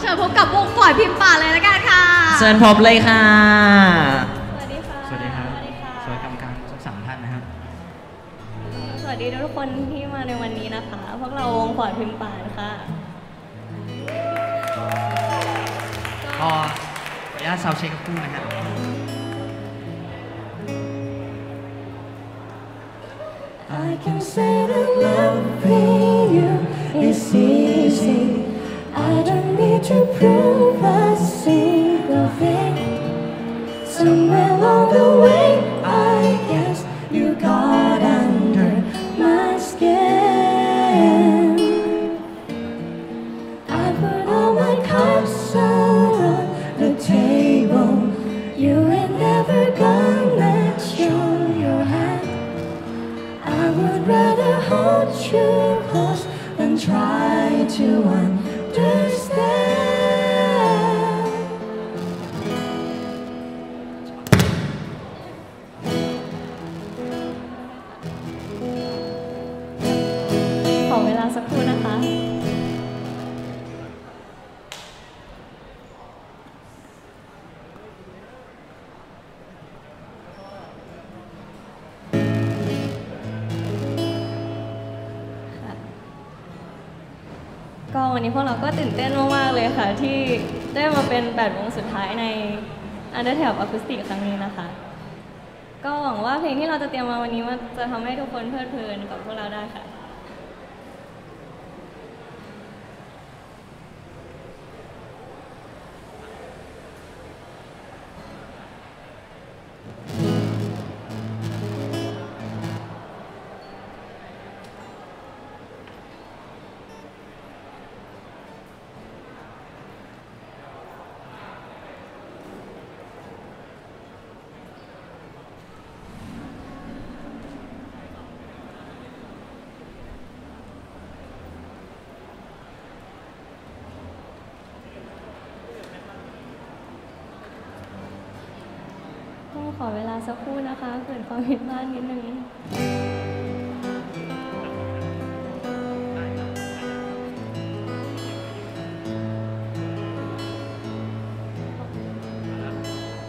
เชิญพบกับวงฝอยพิมพ์ป่าเลยละกันค่ะ เชิญพบเลยค่ะ สวัสดีค่ะ สวัสดีครับ สวัสดีค่ะสวัสดีกรรมการทุกสามท่านนะครับ สวัสดีทุกคนที่มาในวันนี้นะคะ พวกเราวงฝอยพิมพ์ป่าค่ะก็ขออนุญาตซาวด์เช็คคู่นะครับ I can say that loving you is easy. I don't to prove a single thing. Somewhere along the way, I guess you got under my skin. I put all my cards on the table. You ain't never gonna show your hand. I would rather hold you close than try to understand. สักครู่นะคะก็วันนี้พวกเราก็ตื่นเต้นมากๆเลยค่ะ ที่ได้มาเป็น8วงสุดท้ายใน Undertale Acoustic ครั้งนี้นะคะ ก็หวังว่าเพลงที่เราจะเตรียมมาวันนี้มันจะทำให้ทุกคนเพลิดเพลินกับพวกเราได้ค่ะ ขอเวลาสักครู่นะคะเกิดความผิดพลาดนิดนึง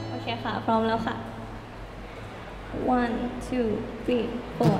โอเคค่ะ พร้อมแล้วค่ะ one two three four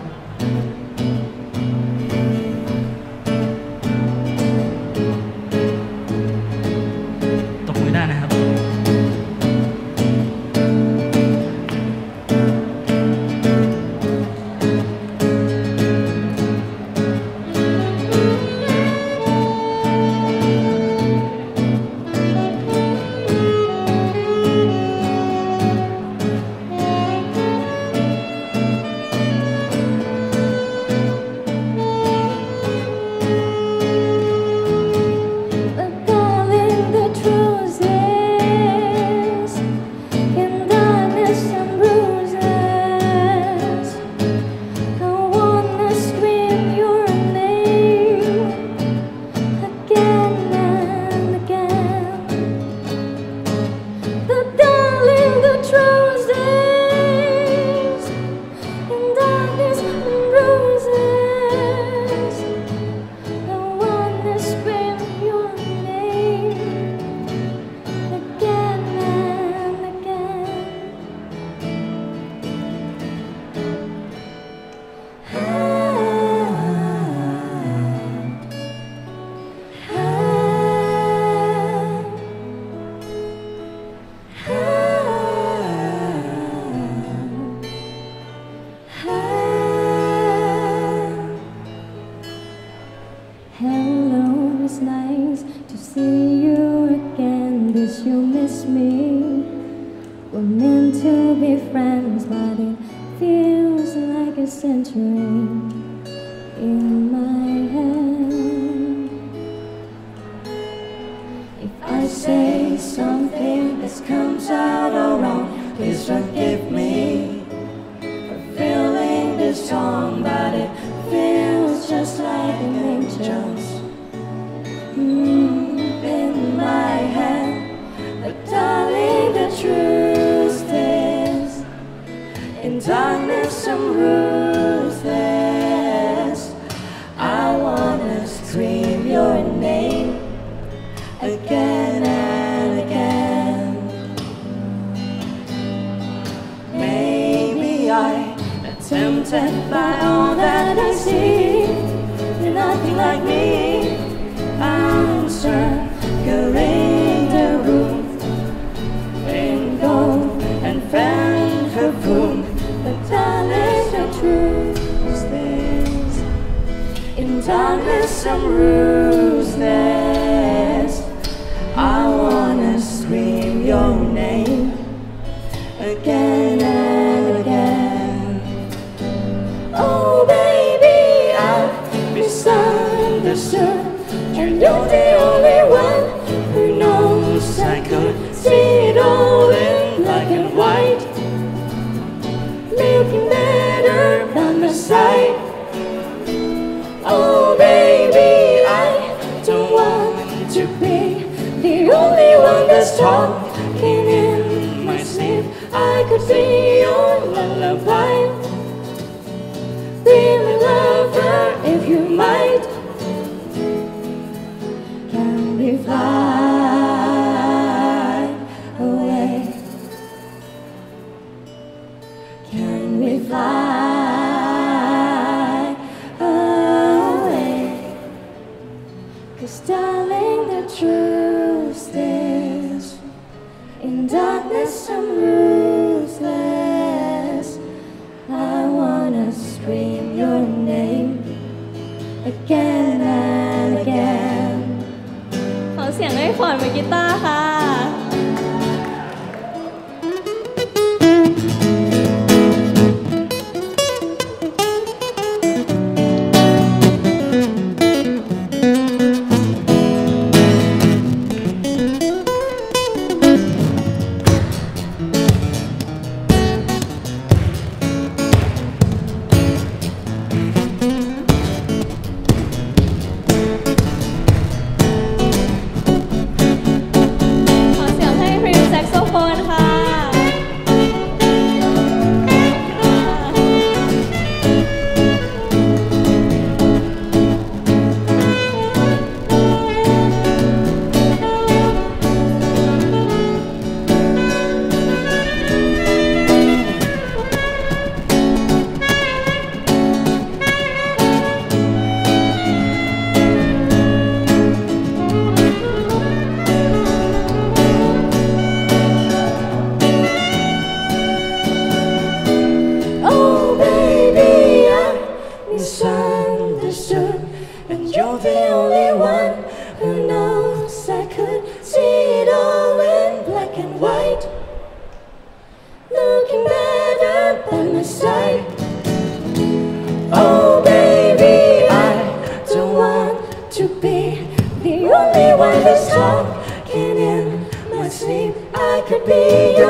We're meant to be friends, but it feels like a century in my head. If I say something that comes out all wrong, please forgive me for feeling this song, some. I wanna scream your name again and again. Maybe I tempted by all that. There's some rules that longest talking in my sleep. I could sing your lullaby. kita.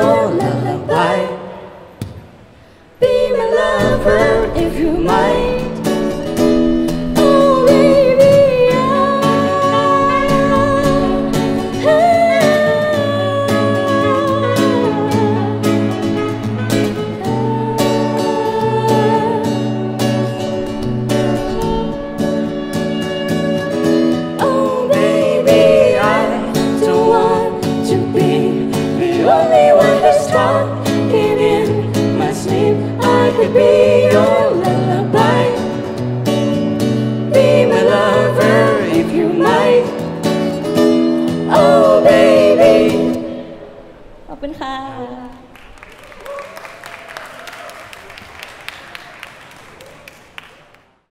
your lullaby. Be my lover if you might.